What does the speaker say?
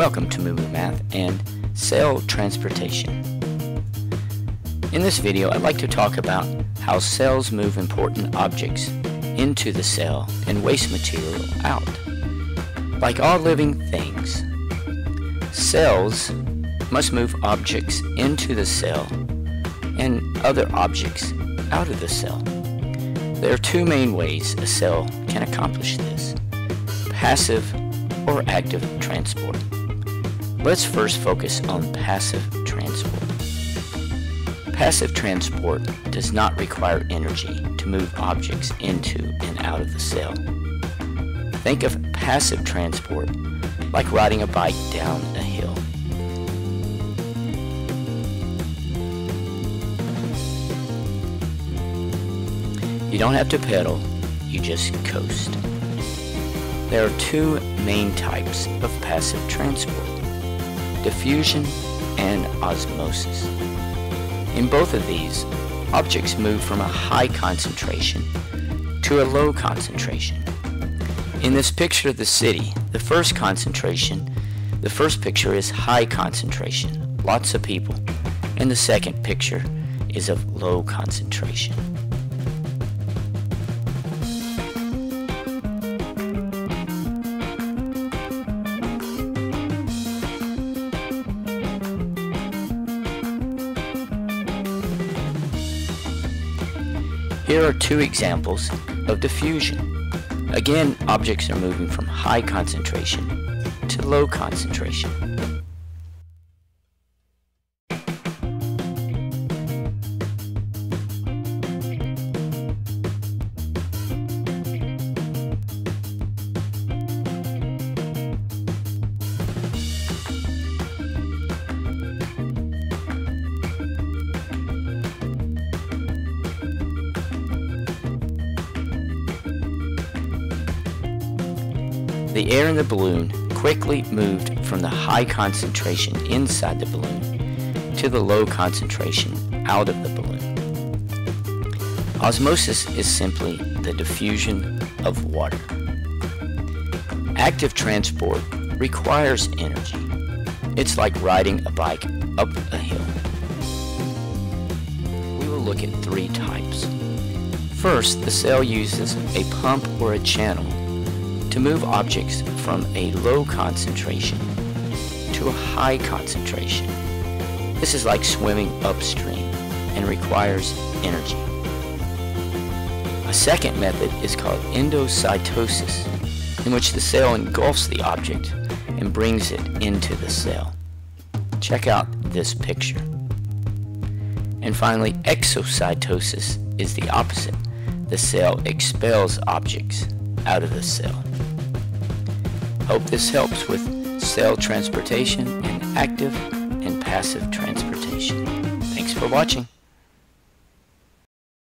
Welcome to Moo Math and Cell Transportation. In this video I'd like to talk about how cells move important objects into the cell and waste material out. Like all living things, cells must move objects into the cell and other objects out of the cell. There are two main ways a cell can accomplish this, passive or active transport. Let's first focus on passive transport. Passive transport does not require energy to move objects into and out of the cell. Think of passive transport like riding a bike down a hill. You don't have to pedal, you just coast. There are two main types of passive transport diffusion, and osmosis. In both of these, objects move from a high concentration to a low concentration. In this picture of the city, the first concentration, the first picture is high concentration, lots of people, and the second picture is of low concentration. Here are two examples of diffusion. Again, objects are moving from high concentration to low concentration. The air in the balloon quickly moved from the high concentration inside the balloon to the low concentration out of the balloon. Osmosis is simply the diffusion of water. Active transport requires energy. It's like riding a bike up a hill. We will look at three types. First, the cell uses a pump or a channel to move objects from a low concentration to a high concentration. This is like swimming upstream and requires energy. A second method is called endocytosis, in which the cell engulfs the object and brings it into the cell. Check out this picture. And finally, exocytosis is the opposite. The cell expels objects out of the cell. Hope this helps with cell transportation and active and passive transportation. Thanks for watching.